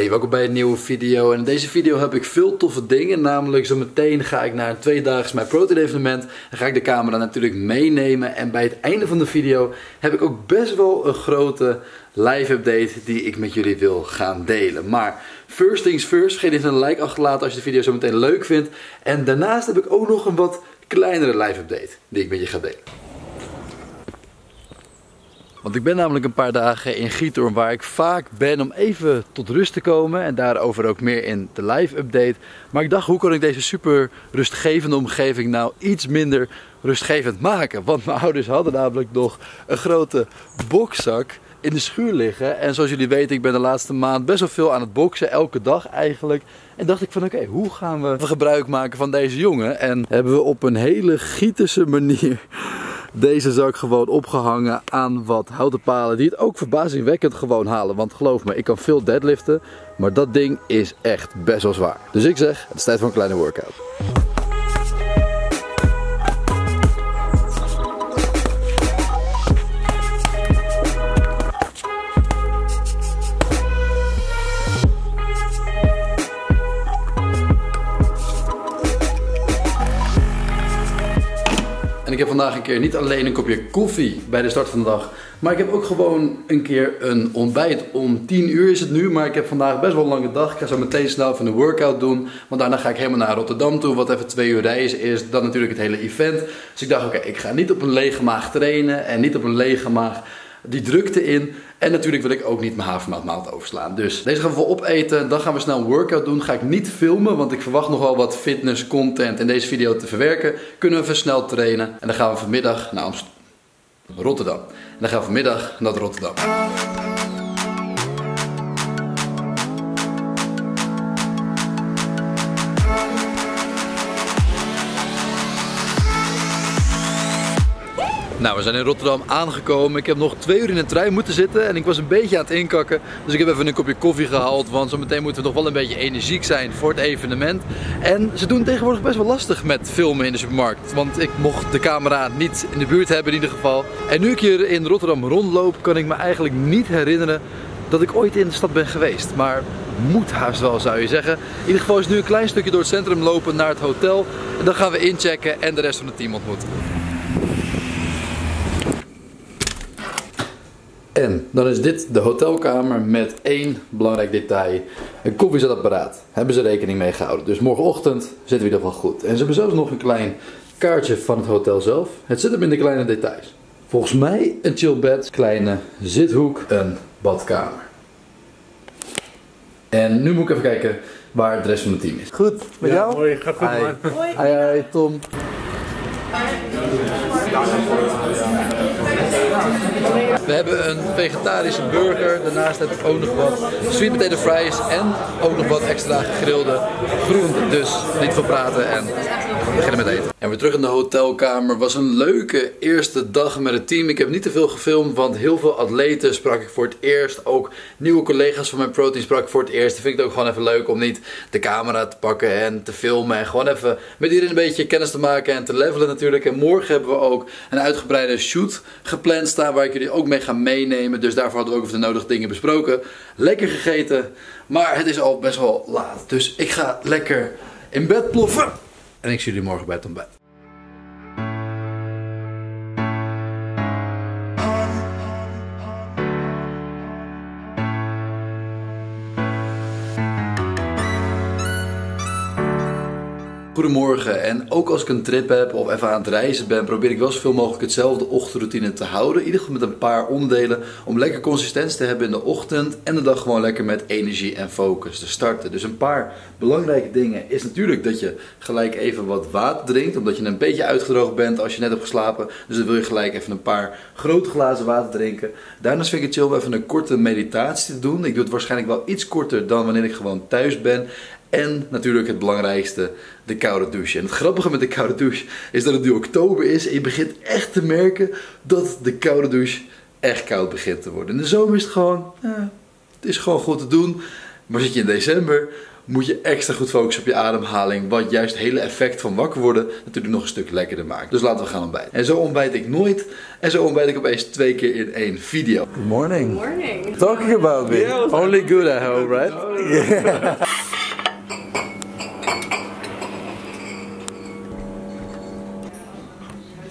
Hey, welkom bij een nieuwe video. En in deze video heb ik veel toffe dingen. Namelijk, zo meteen ga ik naar een tweedaags mijn protein evenement. En ga ik de camera natuurlijk meenemen. En bij het einde van de video heb ik ook best wel een grote live update die ik met jullie wil gaan delen. Maar first things first, vergeet even een like achterlaten als je de video zo meteen leuk vindt. En daarnaast heb ik ook nog een wat kleinere live update die ik met je ga delen. Want ik ben namelijk een paar dagen in Giethoorn waar ik vaak ben om even tot rust te komen. En daarover ook meer in de live update. Maar ik dacht, hoe kan ik deze super rustgevende omgeving nou iets minder rustgevend maken? Want mijn ouders hadden namelijk nog een grote bokzak in de schuur liggen. En zoals jullie weten, ik ben de laatste maand best wel veel aan het boksen. Elke dag eigenlijk. En dacht ik van oké, hoe gaan we gebruik maken van deze jongen? En hebben we op een hele Gieterse manier deze zak gewoon opgehangen aan wat houten palen die het ook verbazingwekkend gewoon halen. Want geloof me, ik kan veel deadliften, maar dat ding is echt best wel zwaar. Dus ik zeg, het is tijd voor een kleine workout. Ik heb vandaag een keer niet alleen een kopje koffie bij de start van de dag. Maar ik heb ook gewoon een keer een ontbijt. Om 10 uur is het nu, maar ik heb vandaag best wel een lange dag. Ik ga zo meteen snel even een workout doen. Want daarna ga ik helemaal naar Rotterdam toe, wat even twee uur reizen is. Dan natuurlijk het hele event. Dus ik dacht, oké, ik ga niet op een lege maag trainen en niet op een lege maag die drukte in. En natuurlijk wil ik ook niet mijn havermoutmaaltijd overslaan. Dus deze gaan we opeten. Dan gaan we snel een workout doen. Ga ik niet filmen, want ik verwacht nog wel wat fitness content in deze video te verwerken. Kunnen we even snel trainen. En dan gaan we vanmiddag naar Amsterdam. Rotterdam. En dan gaan we vanmiddag naar Rotterdam. Nou, we zijn in Rotterdam aangekomen. Ik heb nog twee uur in de trein moeten zitten en ik was een beetje aan het inkakken. Dus ik heb even een kopje koffie gehaald, want zometeen moeten we nog wel een beetje energiek zijn voor het evenement. En ze doen tegenwoordig best wel lastig met filmen in de supermarkt. Want ik mocht de camera niet in de buurt hebben in ieder geval. En nu ik hier in Rotterdam rondloop, kan ik me eigenlijk niet herinneren dat ik ooit in de stad ben geweest. Maar moet haast wel zou je zeggen. In ieder geval is nu een klein stukje door het centrum lopen naar het hotel. En dan gaan we inchecken en de rest van het team ontmoeten. En dan is dit de hotelkamer met één belangrijk detail. Een koffiezetapparaat. Hebben ze rekening mee gehouden. Dus morgenochtend zitten we in ieder geval goed. En ze hebben zelfs nog een klein kaartje van het hotel zelf. Het zit hem in de kleine details. Volgens mij een chill bed, kleine zithoek, een badkamer. En nu moet ik even kijken waar de rest van het team is. Goed, met Ja, jou? hoi, gaat goed man. Hi, hi, Tom. We hebben een vegetarische burger. Daarnaast heb ik ook nog wat sweet potato fries en ook nog wat extra gegrilde groenten. Dus niet veel praten en beginnen met eten. En weer terug in de hotelkamer. Was een leuke eerste dag met het team. Ik heb niet te veel gefilmd, want heel veel atleten sprak ik voor het eerst. Ook nieuwe collega's van mijn protein sprak ik voor het eerst. Vind ik het ook gewoon even leuk om niet de camera te pakken en te filmen. En gewoon even met iedereen een beetje kennis te maken en te levelen natuurlijk. En morgen hebben we ook een uitgebreide shoot gepland staan waar ik jullie ook mee ga meenemen. Dus daarvoor hadden we ook even de nodige dingen besproken. Lekker gegeten, maar het is al best wel laat. Dus ik ga lekker in bed ploffen. En ik zie jullie morgen bij het ontbijt. Goedemorgen en ook als ik een trip heb of even aan het reizen ben, probeer ik wel zoveel mogelijk hetzelfde ochtendroutine te houden. In ieder geval met een paar onderdelen om lekker consistentie te hebben in de ochtend en de dag gewoon lekker met energie en focus te starten. Dus een paar belangrijke dingen is natuurlijk dat je gelijk even wat water drinkt, omdat je een beetje uitgedroogd bent als je net hebt geslapen. Dus dan wil je gelijk even een paar grote glazen water drinken. Daarnaast vind ik het chill om even een korte meditatie te doen. Ik doe het waarschijnlijk wel iets korter dan wanneer ik gewoon thuis ben. En natuurlijk het belangrijkste, de koude douche. En het grappige met de koude douche is dat het nu oktober is en je begint echt te merken dat de koude douche echt koud begint te worden. In de zomer is het gewoon, ja, het is gewoon goed te doen. Maar zit je in december, moet je extra goed focussen op je ademhaling. Wat juist het hele effect van wakker worden natuurlijk nog een stuk lekkerder maakt. Dus laten we gaan ontbijten. En zo ontbijt ik nooit. En zo ontbijt ik opeens twee keer in één video. Good morning. Morning. Talking about me. Yeah, Only good I hope, right? Yeah.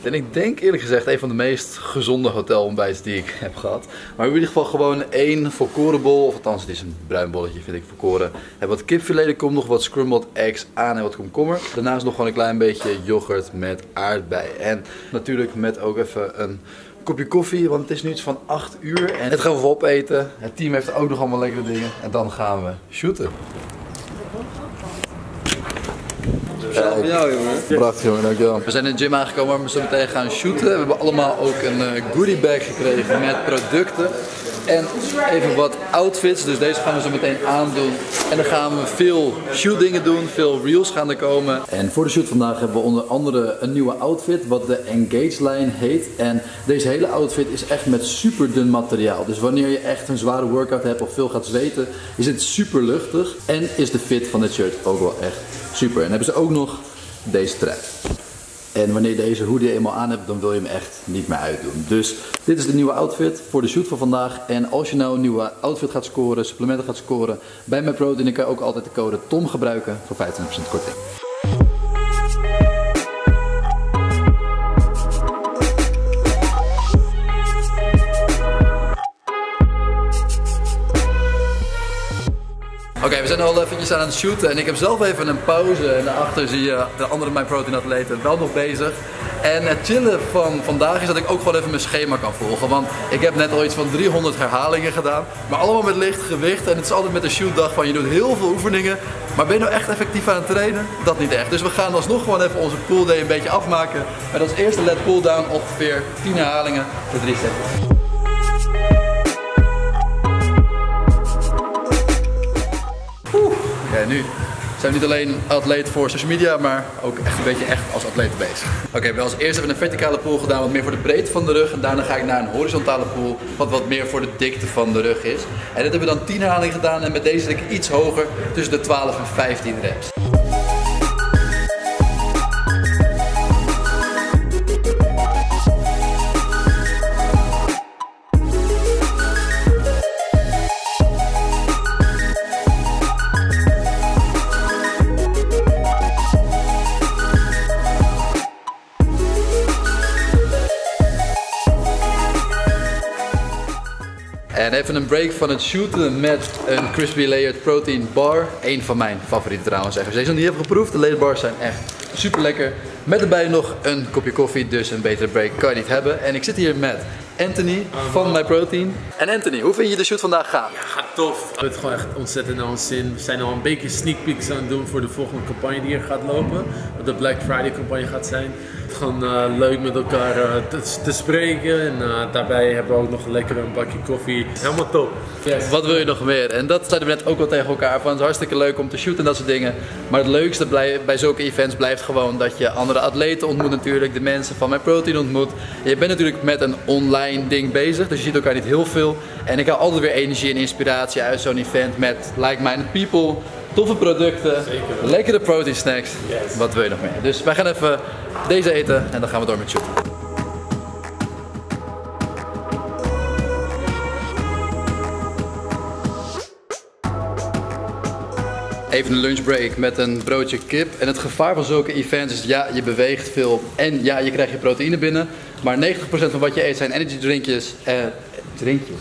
En ik denk eerlijk gezegd een van de meest gezonde hotelontbijten die ik heb gehad. Maar in ieder geval gewoon één volkorenbol, of althans het is een bruin bolletje vind ik volkoren. Heb wat kipfilet, er komt nog wat scrambled eggs aan en wat komkommer. Daarnaast nog gewoon een klein beetje yoghurt met aardbei. En natuurlijk met ook even een kopje koffie, want het is nu iets van 8 uur. En het gaan we opeten. Het team heeft ook nog allemaal lekkere dingen. En dan gaan we shooten. Speciaal voor jou, jongen. Prachtig jongen, dankjewel. We zijn in de gym aangekomen waar we zo meteen gaan shooten. We hebben allemaal ook een uh, goodie bag gekregen met producten. En even wat outfits, dus deze gaan we zo meteen aandoen. En dan gaan we veel shootdingen doen, veel reels gaan er komen. En voor de shoot vandaag hebben we onder andere een nieuwe outfit, wat de Engage Line heet. En deze hele outfit is echt met super dun materiaal. Dus wanneer je echt een zware workout hebt of veel gaat zweten, is het super luchtig. En is de fit van dit shirt ook wel echt super. En hebben ze ook nog deze trui. En wanneer deze hoodie eenmaal aan hebt, dan wil je hem echt niet meer uitdoen. Dus dit is de nieuwe outfit voor de shoot van vandaag. En als je nou een nieuwe outfit gaat scoren, supplementen gaat scoren bij MyProtein, dan kan je ook altijd de code TOM gebruiken voor 25% korting. Zijn al eventjes aan het shooten en ik heb zelf even een pauze. En daarachter zie je de andere MyProtein atleten wel nog bezig. En het chillen van vandaag is dat ik ook gewoon even mijn schema kan volgen. Want ik heb net al iets van 300 herhalingen gedaan. Maar allemaal met licht gewicht. En het is altijd met een shootdag van je doet heel veel oefeningen. Maar ben je nou echt effectief aan het trainen? Dat niet echt. Dus we gaan alsnog gewoon even onze pull day een beetje afmaken. Met als eerste let pull down ongeveer 10 herhalingen voor 3 seconden. Oké, nu zijn we niet alleen atleet voor social media, maar ook echt een beetje echt als atleet bezig. Oké, we hebben als eerste hebben een verticale pool gedaan, wat meer voor de breedte van de rug. En daarna ga ik naar een horizontale pool, wat wat meer voor de dikte van de rug is. En dit hebben we dan 10 herhalingen gedaan en met deze ik iets hoger, tussen de 12 en 15 reps. Even een break van het shooten met een crispy layered protein bar. Eén van mijn favorieten trouwens. Je deze niet hebt geproefd, de layered bars zijn echt super lekker. Met erbij nog een kopje koffie, dus een betere break kan je niet hebben. En ik zit hier met Anthony van MyProtein. En Anthony, hoe vind je de shoot vandaag gaan? Ja, tof. Het gewoon echt ontzettend naar zin. We zijn al een beetje sneak peeks aan het doen voor de volgende campagne die er gaat lopen. Wat de Black Friday campagne gaat zijn. Uh, leuk met elkaar uh, te, te, spreken. En uh, daarbij hebben we ook nog lekker een bakje koffie. Helemaal top. Wat wil je nog meer? En dat zeiden we net ook wel tegen elkaar. Van het is hartstikke leuk om te shooten en dat soort dingen. Maar het leukste bij zulke events blijft gewoon dat je andere atleten ontmoet natuurlijk. De mensen van MyProtein ontmoet. Je bent natuurlijk met een online ding bezig. Dus je ziet elkaar niet heel veel. En ik haal altijd weer energie en inspiratie uit zo'n event met like-minded people toffe producten, Zeker. lekkere protein snacks. Yes. Wat wil je nog meer? Dus wij gaan even deze eten en dan gaan we door met shooten. Even een lunchbreak met een broodje kip. En het gevaar van zulke events is ja, je beweegt veel en ja, je krijgt je proteïne binnen. Maar 90% van wat je eet zijn energy drinkjes. Eh, drinkjes?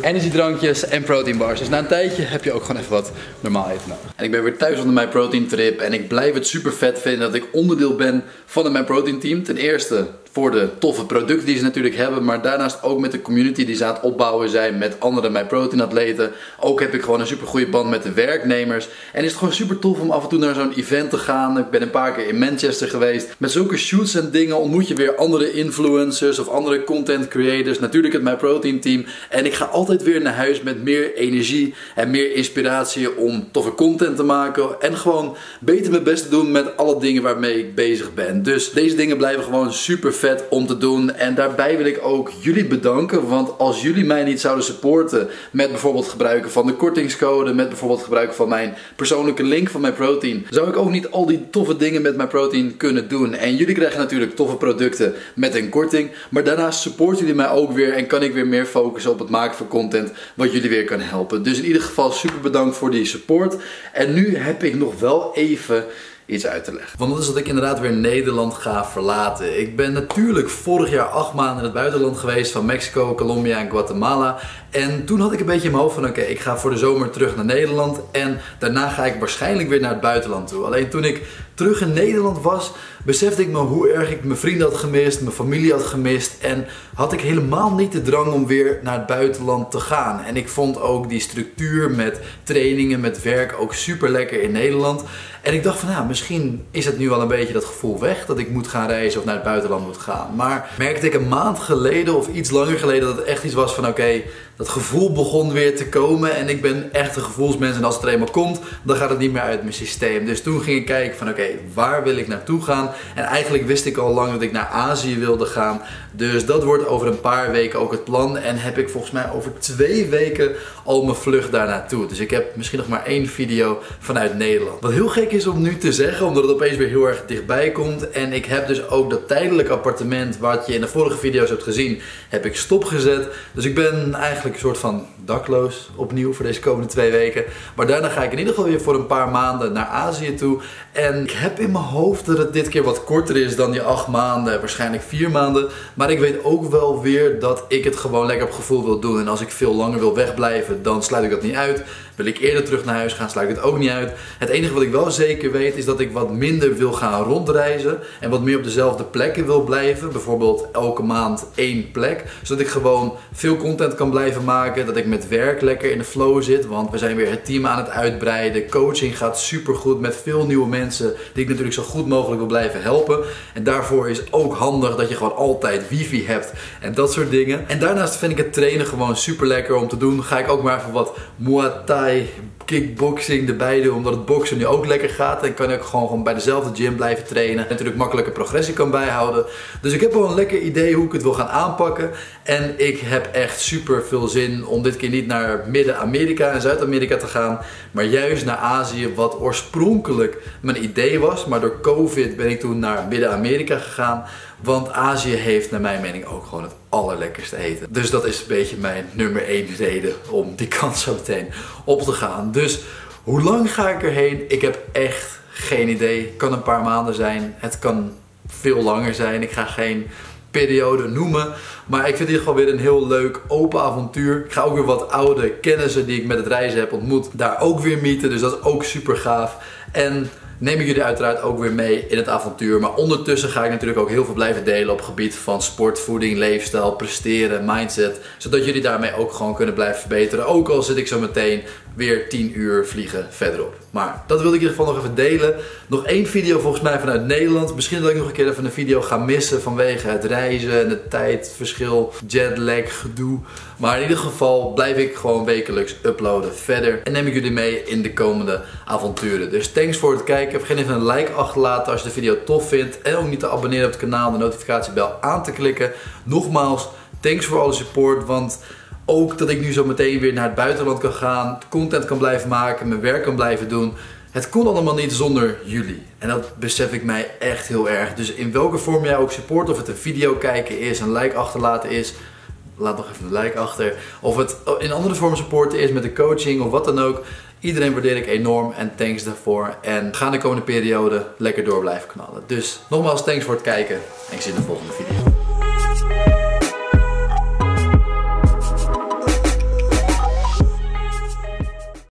Energiedrankjes en proteinbars. Dus na een tijdje heb je ook gewoon even wat normaal eten nodig. En ik ben weer thuis onder mijn protein trip en ik blijf het super vet vinden dat ik onderdeel ben van het mijn protein team. Ten eerste voor de toffe producten die ze natuurlijk hebben, maar daarnaast ook met de community die ze aan het opbouwen zijn met andere MyProtein atleten. Ook heb ik gewoon een super goede band met de werknemers. En is het gewoon super tof om af en toe naar zo'n event te gaan. Ik ben een paar keer in Manchester geweest. Met zulke shoots en dingen ontmoet je weer andere influencers of andere content creators. Natuurlijk het MyProtein team. En ik ga altijd weer naar huis met meer energie en meer inspiratie om toffe content te maken. En gewoon beter mijn best te doen met alle dingen waarmee ik bezig ben. Dus deze dingen blijven gewoon super om te doen. En daarbij wil ik ook jullie bedanken. Want als jullie mij niet zouden supporten met bijvoorbeeld gebruiken van de kortingscode, met bijvoorbeeld gebruiken van mijn persoonlijke link van mijn protein, zou ik ook niet al die toffe dingen met mijn protein kunnen doen. En jullie krijgen natuurlijk toffe producten met een korting. Maar daarnaast supporten jullie mij ook weer en kan ik weer meer focussen op het maken van content wat jullie weer kan helpen. Dus in ieder geval super bedankt voor die support. En nu heb ik nog wel even iets uit te leggen. Want dat is dat ik inderdaad weer Nederland ga verlaten. Ik ben natuurlijk vorig jaar acht maanden in het buitenland geweest van Mexico, Colombia en Guatemala. En toen had ik een beetje in mijn hoofd van oké, ik ga voor de zomer terug naar Nederland en daarna ga ik waarschijnlijk weer naar het buitenland toe. Alleen toen ik terug in Nederland was, besefte ik me hoe erg ik mijn vrienden had gemist, mijn familie had gemist en had ik helemaal niet de drang om weer naar het buitenland te gaan. En ik vond ook die structuur met trainingen, met werk ook super lekker in Nederland. En ik dacht van nou, misschien is het nu wel een beetje dat gevoel weg dat ik moet gaan reizen of naar het buitenland moet gaan. Maar merkte ik een maand geleden of iets langer geleden dat het echt iets was van oké, dat gevoel begon weer te komen. En ik ben echt een gevoelsmens. En als het er eenmaal komt, dan gaat het niet meer uit mijn systeem. Dus toen ging ik kijken van oké, waar wil ik naartoe gaan? En eigenlijk wist ik al lang dat ik naar Azië wilde gaan. Dus dat wordt over een paar weken ook het plan. En heb ik volgens mij over twee weken al mijn vlucht daar naartoe. Dus ik heb misschien nog maar één video vanuit Nederland. Wat heel gek is om nu te zeggen, omdat het opeens weer heel erg dichtbij komt. En ik heb dus ook dat tijdelijke appartement, wat je in de vorige video's hebt gezien, heb ik stopgezet. Dus ik ben eigenlijk een soort van dakloos opnieuw voor deze komende twee weken. Maar daarna ga ik in ieder geval weer voor een paar maanden naar Azië toe. En ik heb in mijn hoofd dat het dit keer wat korter is dan die acht maanden, waarschijnlijk vier maanden. Maar ik weet ook wel weer dat ik het gewoon lekker op gevoel wil doen. En als ik veel langer wil wegblijven, dan sluit ik dat niet uit. Wil ik eerder terug naar huis gaan, sluit ik het ook niet uit. Het enige wat ik wel zeker weet is dat ik wat minder wil gaan rondreizen. En wat meer op dezelfde plekken wil blijven. Bijvoorbeeld elke maand één plek. Zodat ik gewoon veel content kan blijven maken. Dat ik met werk lekker in de flow zit. Want we zijn weer het team aan het uitbreiden. Coaching gaat super goed met veel nieuwe mensen. Die ik natuurlijk zo goed mogelijk wil blijven helpen. En daarvoor is ook handig dat je gewoon altijd wifi hebt. En dat soort dingen. En daarnaast vind ik het trainen gewoon super lekker om te doen. Ga ik ook maar even wat Muay Kickboxing erbij doen, omdat het boksen nu ook lekker gaat. En kan ik gewoon, gewoon bij dezelfde gym blijven trainen. En natuurlijk makkelijke progressie kan bijhouden. Dus ik heb wel een lekker idee hoe ik het wil gaan aanpakken. En ik heb echt super veel zin om dit keer niet naar Midden-Amerika en Zuid-Amerika te gaan. Maar juist naar Azië, wat oorspronkelijk mijn idee was. Maar door COVID ben ik toen naar Midden-Amerika gegaan. Want Azië heeft naar mijn mening ook gewoon het allerlekkerste eten. Dus dat is een beetje mijn nummer 1 reden om die kant zo meteen op te gaan. Dus hoe lang ga ik erheen? Ik heb echt geen idee. Het kan een paar maanden zijn. Het kan veel langer zijn. Ik ga geen periode noemen. Maar ik vind in ieder geval weer een heel leuk open avontuur. Ik ga ook weer wat oude kennissen die ik met het reizen heb ontmoet daar ook weer meeten. Dus dat is ook super gaaf. En neem ik jullie uiteraard ook weer mee in het avontuur. Maar ondertussen ga ik natuurlijk ook heel veel blijven delen op het gebied van sport, voeding, leefstijl, presteren, mindset. Zodat jullie daarmee ook gewoon kunnen blijven verbeteren. Ook al zit ik zo meteen weer 10 uur vliegen verderop. Maar dat wilde ik in ieder geval nog even delen. Nog één video volgens mij vanuit Nederland. Misschien dat ik nog een keer even een video ga missen vanwege het reizen en het tijdverschil, jetlag, gedoe. Maar in ieder geval blijf ik gewoon wekelijks uploaden verder. En neem ik jullie mee in de komende avonturen. Dus thanks voor het kijken. Vergeet even een like achterlaten als je de video tof vindt. En ook niet te abonneren op het kanaal, de notificatiebel aan te klikken. Nogmaals, thanks voor alle support. Want ook dat ik nu zo meteen weer naar het buitenland kan gaan, content kan blijven maken, mijn werk kan blijven doen. Het kon allemaal niet zonder jullie. En dat besef ik mij echt heel erg. Dus in welke vorm jij ook support, of het een video kijken is, een like achterlaten is, laat nog even een like achter. Of het in andere vormen supporten is met de coaching of wat dan ook. Iedereen waardeer ik enorm en thanks daarvoor. En ga de komende periode lekker door blijven knallen. Dus nogmaals thanks voor het kijken en ik zie je in de volgende video.